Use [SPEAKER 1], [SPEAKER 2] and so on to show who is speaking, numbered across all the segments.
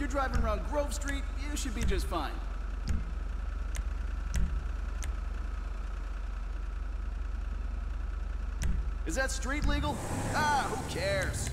[SPEAKER 1] You're driving around Grove Street, you should be just fine. Is that street legal? Ah, who cares?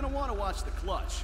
[SPEAKER 1] You're gonna want to watch the clutch.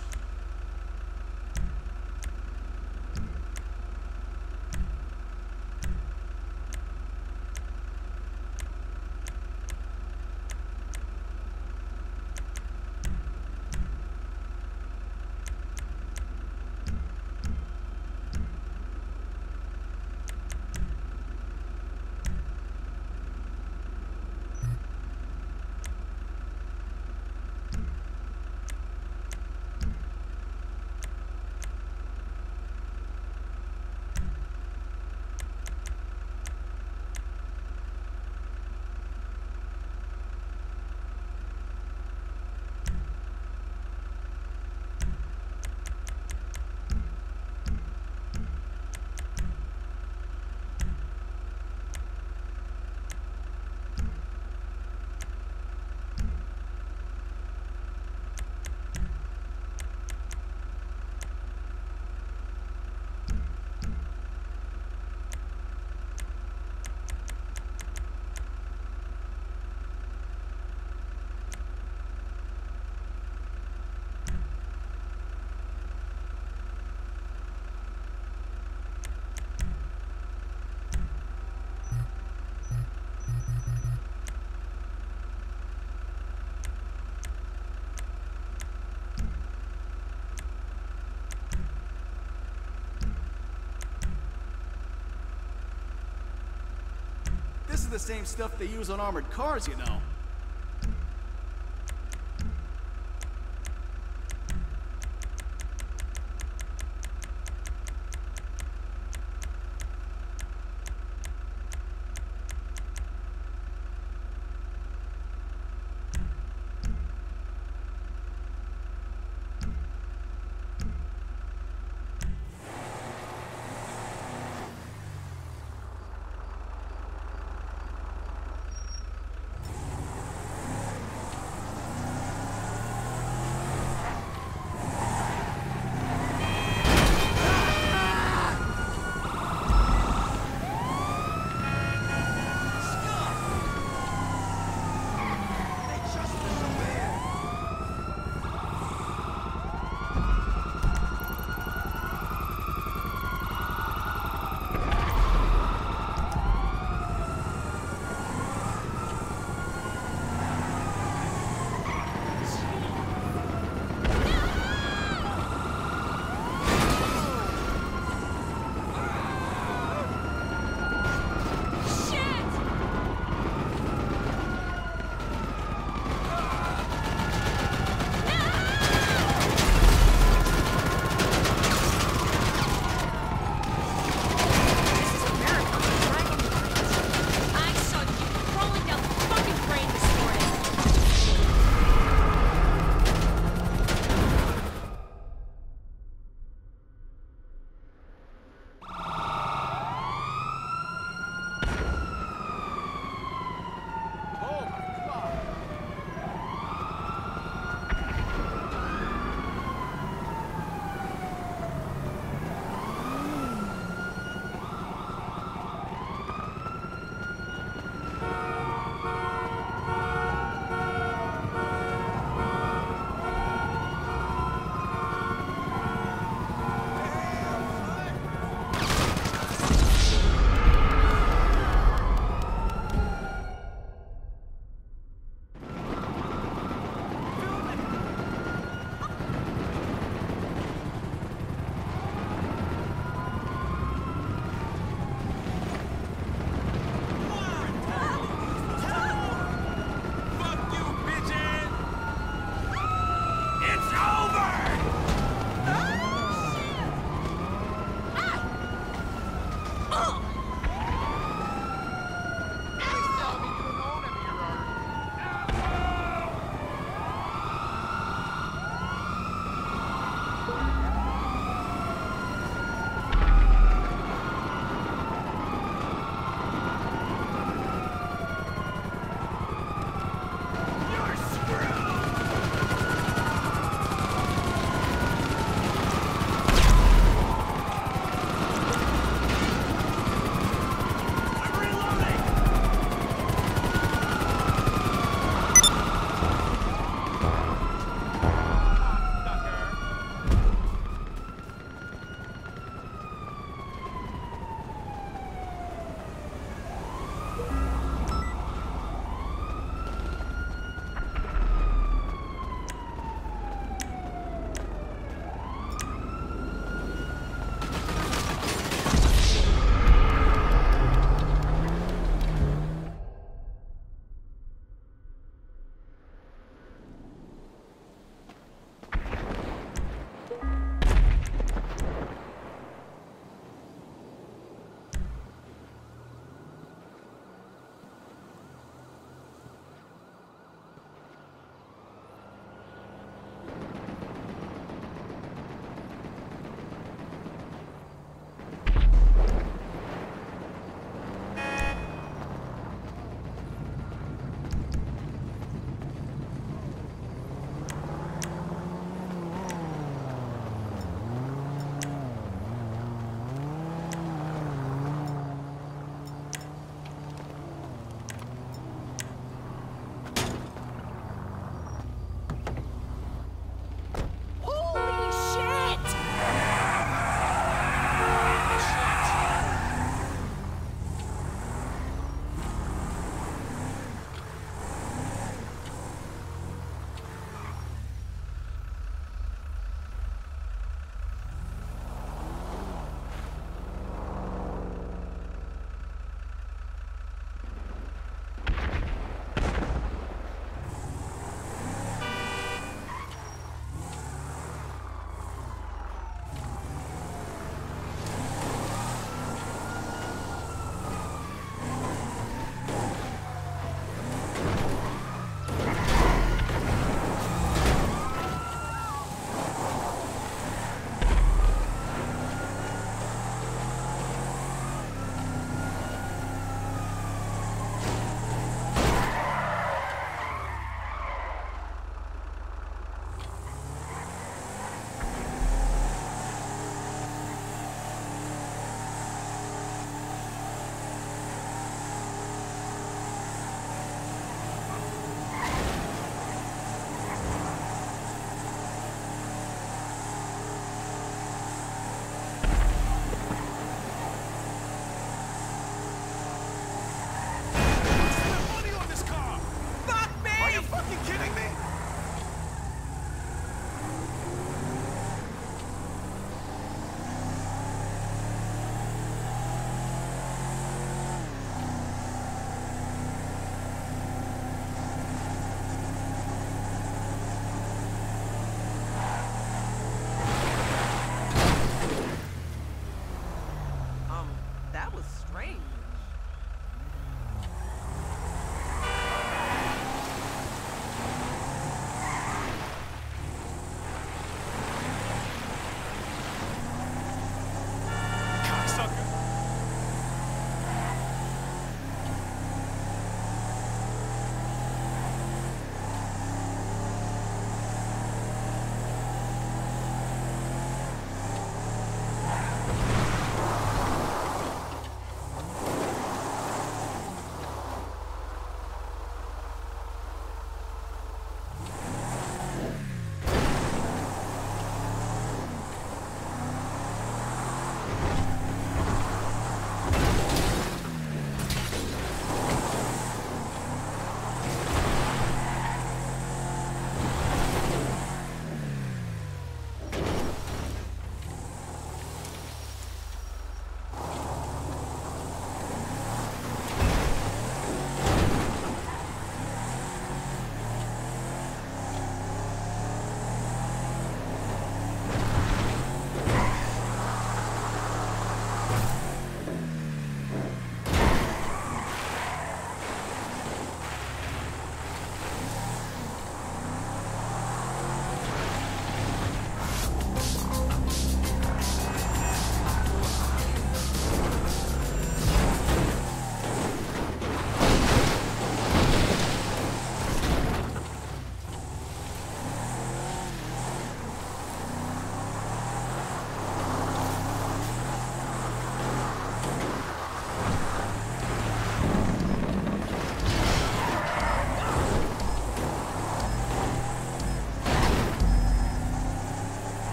[SPEAKER 1] This is the same stuff they use on armored cars, you know.